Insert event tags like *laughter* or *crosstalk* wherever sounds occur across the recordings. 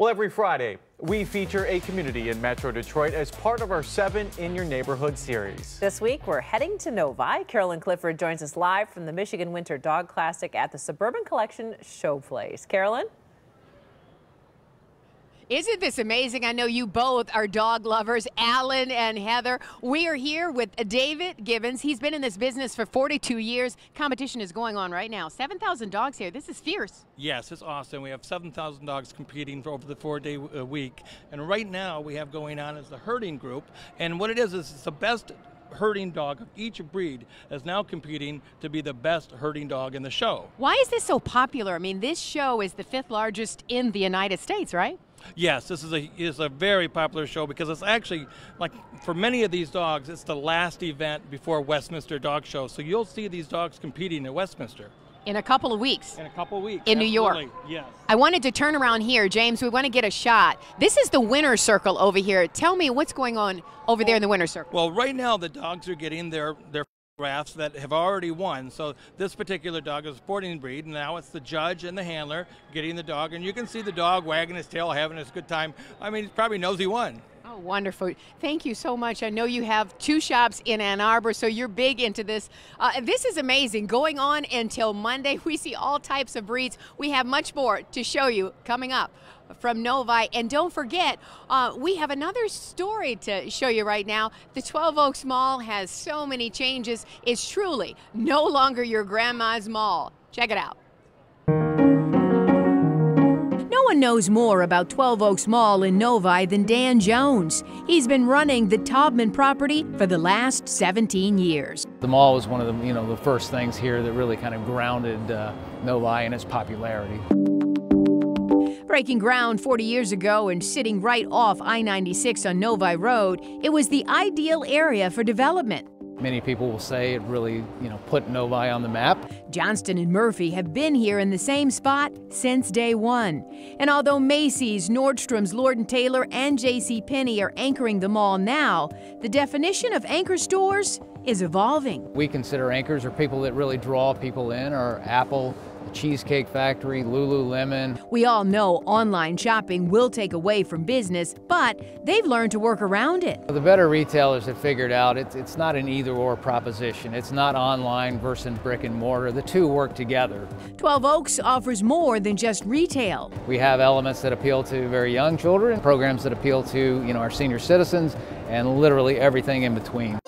Well, every Friday, we feature a community in Metro Detroit as part of our Seven in Your Neighborhood series. This week, we're heading to Novi. Carolyn Clifford joins us live from the Michigan Winter Dog Classic at the Suburban Collection Showplace. Carolyn? Isn't this amazing? I know you both are dog lovers, Alan and Heather. We are here with David Gibbons. He's been in this business for 42 years. Competition is going on right now. 7,000 dogs here. This is fierce. Yes, it's awesome. We have 7,000 dogs competing for over the four-day uh, week. And right now we have going on is the herding group. And what it is is it's the best herding dog of each breed is now competing to be the best herding dog in the show. Why is this so popular? I mean, this show is the fifth largest in the United States, right? Yes, this is a is a very popular show because it's actually like for many of these dogs, it's the last event before Westminster Dog Show. So you'll see these dogs competing at Westminster. In a couple of weeks. In a couple of weeks. In absolutely. New York. Yes. I wanted to turn around here, James. We want to get a shot. This is the winner's circle over here. Tell me what's going on over there in the winner's circle. Well, right now the dogs are getting their their photographs that have already won. So this particular dog is a sporting breed, and now it's the judge and the handler getting the dog, and you can see the dog wagging his tail, having his good time. I mean, he probably knows he won. Oh, wonderful. Thank you so much. I know you have two shops in Ann Arbor, so you're big into this. Uh, this is amazing. Going on until Monday, we see all types of breeds. We have much more to show you coming up from Novi. And don't forget, uh, we have another story to show you right now. The 12 Oaks Mall has so many changes. It's truly no longer your grandma's mall. Check it out. Knows more about 12 Oaks Mall in Novi than Dan Jones. He's been running the Taubman property for the last 17 years. The mall was one of the, you know, the first things here that really kind of grounded uh, Novi and its popularity. Breaking ground 40 years ago and sitting right off I 96 on Novi Road, it was the ideal area for development. Many people will say it really, you know, put Novi on the map. Johnston and Murphy have been here in the same spot since day one. And although Macy's, Nordstrom's, Lord & Taylor, and J.C. Penney are anchoring the mall now, the definition of anchor stores is evolving. We consider anchors are people that really draw people in, or Apple, the Cheesecake Factory, Lululemon. We all know online shopping will take away from business, but they've learned to work around it. The better retailers have figured out it's, it's not an either or proposition. It's not online versus brick and mortar. The two work together. 12 Oaks offers more than just retail. We have elements that appeal to very young children, programs that appeal to you know, our senior citizens, and literally everything in between.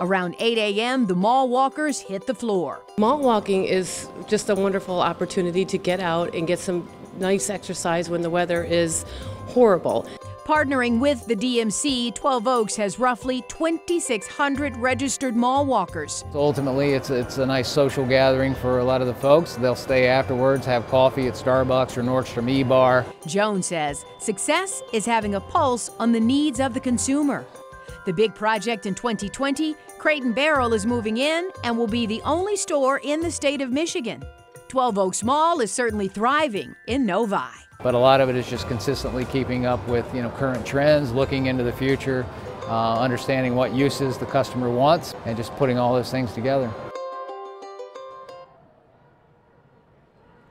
Around 8 a.m., the mall walkers hit the floor. Mall walking is just a wonderful opportunity to get out and get some nice exercise when the weather is horrible. Partnering with the DMC, 12 Oaks has roughly 2,600 registered mall walkers. So ultimately, it's a, it's a nice social gathering for a lot of the folks. They'll stay afterwards, have coffee at Starbucks or Nordstrom E-Bar. Jones says success is having a pulse on the needs of the consumer. The big project in 2020, Crate and Barrel is moving in and will be the only store in the state of Michigan. 12 Oaks Mall is certainly thriving in Novi. But a lot of it is just consistently keeping up with you know current trends, looking into the future, uh, understanding what uses the customer wants, and just putting all those things together.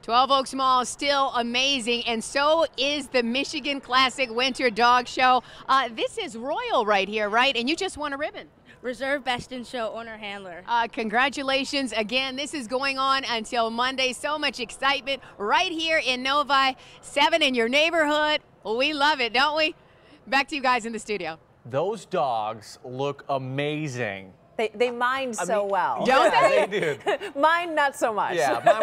12 Oaks Mall is still amazing, and so is the Michigan Classic Winter Dog Show. Uh, this is Royal right here, right? And you just won a ribbon. Reserve Best in Show owner handler. Uh, congratulations again. This is going on until Monday. So much excitement right here in Novi. Seven in your neighborhood. We love it, don't we? Back to you guys in the studio. Those dogs look amazing. They, they mind I so mean, well. Don't yeah, they? they do. *laughs* Mine, not so much. Yeah, *laughs* mine